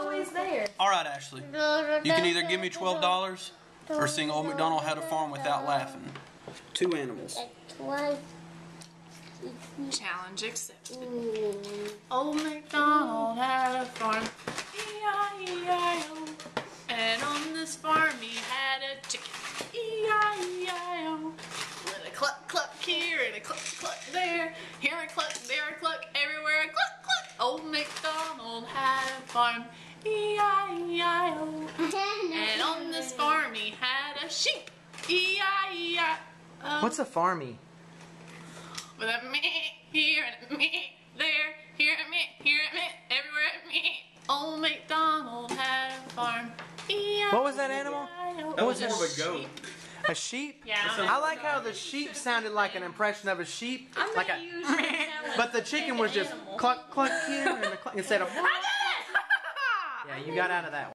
Oh, always there. All right, Ashley. You can either give me twelve dollars or sing "Old MacDonald Had a Farm" without laughing. Two animals. Challenge accepted. Old MacDonald had a farm, E-I-E-I-O. And on this farm he had a chicken, E-I-E-I-O. With a cluck cluck here and a cluck cluck there. Here a cluck, there a cluck, everywhere a cluck cluck. Old MacDonald had a farm, E-I-E-I-O. And on this farm he had a sheep, E-I-E-I-O. What's a farmy? With a me here and a me there, here and me, here and me, everywhere at me. Old MacDonald had a farm. What was that animal? That was was more of a goat. A sheep? Yeah. I like how the sheep sounded like an impression of a sheep. I'm like a, use but the chicken was just animal. cluck cluck here and a cluck instead of. Yeah, you got out of that.